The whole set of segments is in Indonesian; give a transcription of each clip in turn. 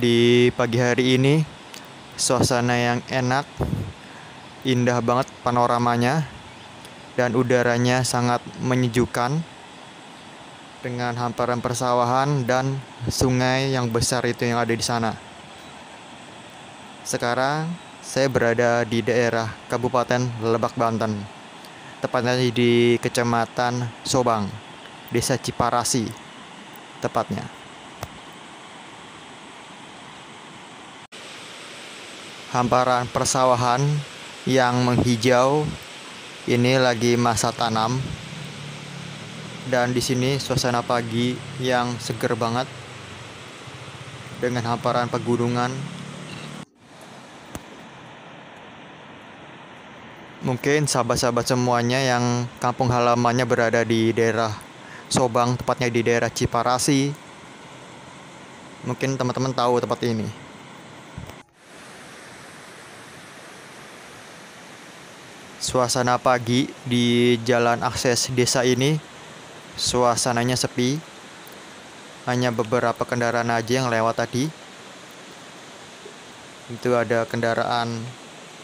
Di pagi hari ini, suasana yang enak, indah banget panoramanya, dan udaranya sangat menyejukkan dengan hamparan persawahan dan sungai yang besar itu yang ada di sana. Sekarang saya berada di daerah Kabupaten Lebak Banten, tepatnya di Kecamatan Sobang, Desa Ciparasi, tepatnya. Hamparan persawahan yang menghijau ini lagi masa tanam. Dan di sini suasana pagi yang seger banget dengan hamparan pegunungan. Mungkin sahabat-sahabat semuanya yang kampung halamannya berada di daerah Sobang tepatnya di daerah Ciparasi. Mungkin teman-teman tahu tempat ini Suasana pagi di jalan akses desa ini suasananya sepi. Hanya beberapa kendaraan aja yang lewat tadi. Itu ada kendaraan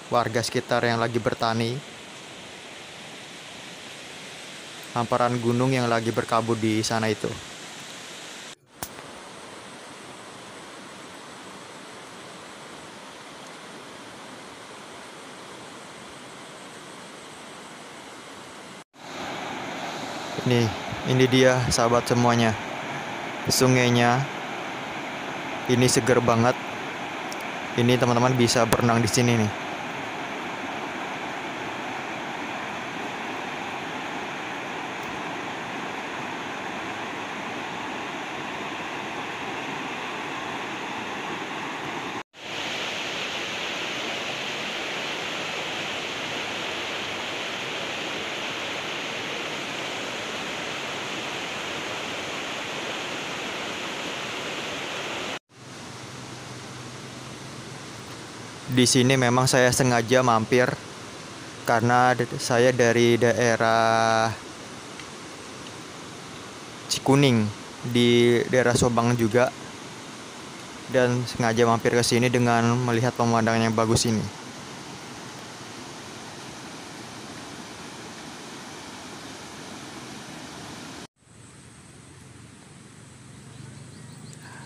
warga sekitar yang lagi bertani. Hamparan gunung yang lagi berkabut di sana itu. Nih, ini dia sahabat semuanya. Sungainya ini seger banget. Ini teman-teman bisa berenang di sini nih. Di sini memang saya sengaja mampir karena saya dari daerah Cikuning di daerah Sobang juga dan sengaja mampir ke sini dengan melihat pemandangan yang bagus ini.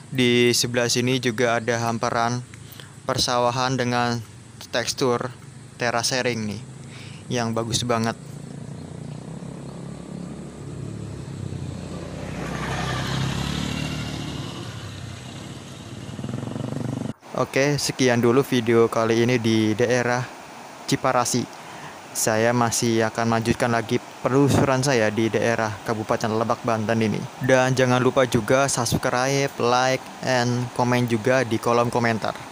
Di sebelah sini juga ada hamparan persawahan dengan tekstur terasering nih yang bagus banget. Oke, sekian dulu video kali ini di daerah Ciparasi. Saya masih akan lanjutkan lagi penelusuran saya di daerah Kabupaten Lebak Banten ini. Dan jangan lupa juga subscribe, like, and komen juga di kolom komentar.